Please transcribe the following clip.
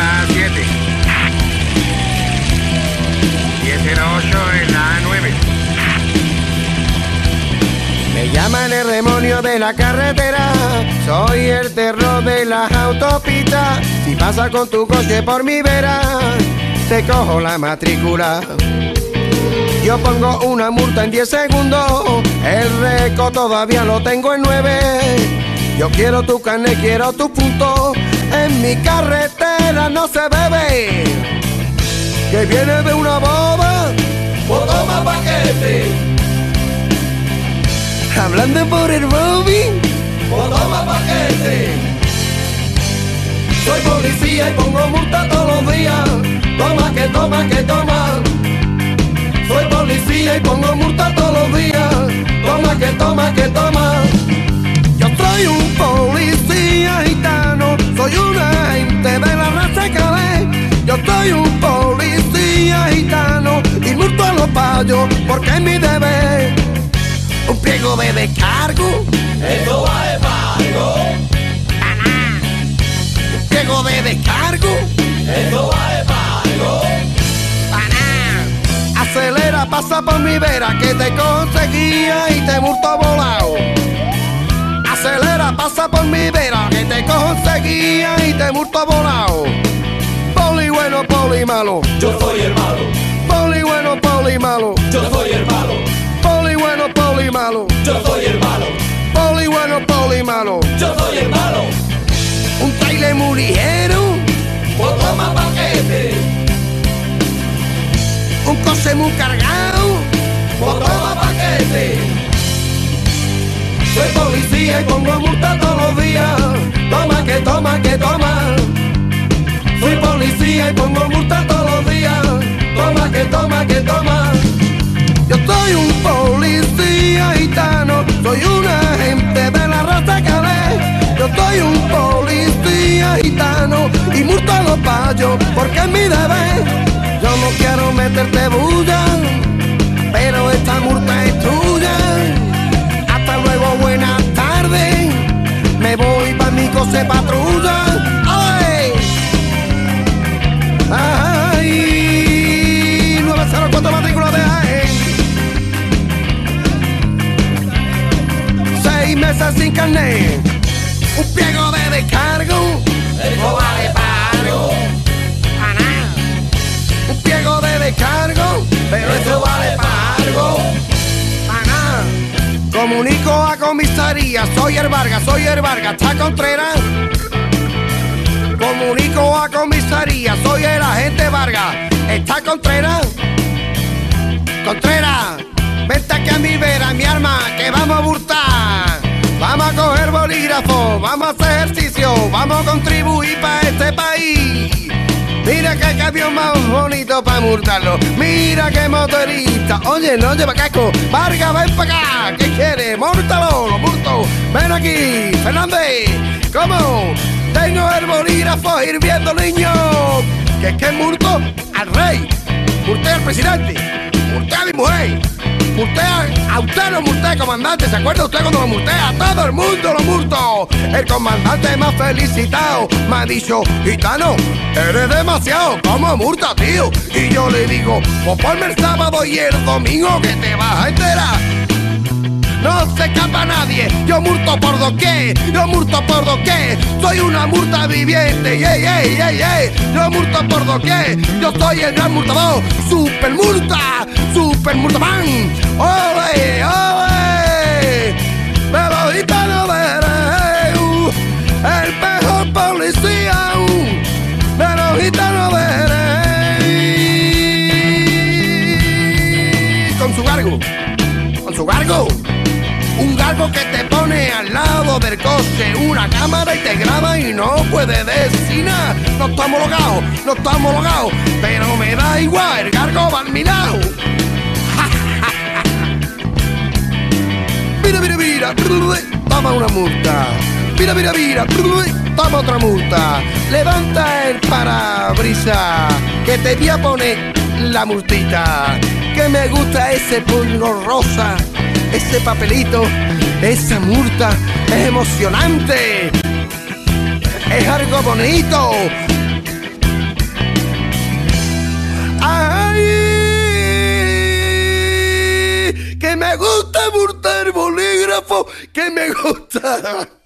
la 7. 1008 en la 9. Me llaman el demonio de la carretera, soy el terror de las autopistas. Si pasa con tu coche por mi vera, te cojo la matrícula. Yo pongo una multa en 10 segundos, el récord todavía lo tengo en 9. Yo quiero tu carne, quiero tu punto, en mi carretera no se bebe. Que viene de una boda, o toma paquete. Hablando por el móvil, o toma paquete. Soy policía y pongo multa todos los días. Toma que toma que toma. Soy policía y pongo multa todos los días. Toma que toma que toma. De descargo, eso va de pago. Acelera, pasa por mi vera que te conseguía y te multo volado. Acelera, pasa por mi vera que te conseguía y te multo volado. Poli bueno, poli malo. Yo soy el malo, Poli bueno, poli malo. yo soy el malo, Poli bueno, poli malo. Ligero. Pues toma paquete, Un coche muy cargado. pues toma paquete. Soy policía y pongo multa todos los días. Toma que toma que toma. Soy policía y pongo multa todos los días. Toma que toma que toma. Yo soy un policía gitano, soy un agente de la raza calé. Yo soy un policía porque es mi deber. Yo no quiero meterte bulla, pero esta multa es tuya. Hasta luego, buenas tardes. Me voy pa' mi coche patrulla. ¡Ay! ¡Ay! 904 matrícula de AEN. Seis meses sin carnet. Comunico a comisaría, soy el Vargas, soy el Vargas, está Contreras. Comunico a comisaría, soy el agente Vargas, está Contreras. Contreras, vente aquí a mi vera, mi arma, que vamos a burtar. Vamos a coger bolígrafo, vamos a hacer ejercicio, vamos a contribuir para qué camión más bonito para multarlo. Mira qué motorista. Oye, no lleva casco. Vargas, ven para acá. ¿Qué quiere? Múrtalo, lo multo. Ven aquí, Fernández. ¿Cómo? Tengo el bolígrafo hirviendo, niño. Que es que multo al rey. Multé al presidente. Multé a mi mujer. Multé a, a usted lo multé, comandante. ¿Se acuerda usted cuando lo multé? A todo el mundo lo multo. El comandante me ha felicitado. Me ha dicho, gitano, eres demasiado. ¿Cómo multa, tío? Y yo le digo, pues ponme el sábado y el domingo que te vas a enterar. No se escapa nadie, yo murto por doquier, yo murto por doquier, soy una murta viviente, ey, ey, ey, ey, yo murto por doquier, yo soy el gran murtador, super murta, super murtaman, ole, ole, gitanos de Reu, el mejor policía, gitanos de Reu, con su gargo, con su gargo. Un galgo que te pone al lado del coche, una cámara y te graba y no puede decir nada. No está homologado, no está homologado, pero me da igual, el gargo va al mi lado. Mira, mira, mira, toma una multa. Mira, mira, mira, toma otra multa. Levanta el parabrisa, que te voy a poner la multita. Que me gusta ese puño rosa, ese papelito, esa multa, es emocionante, es algo bonito. ¡Ay! Que me gusta multar bolígrafo, que me gusta.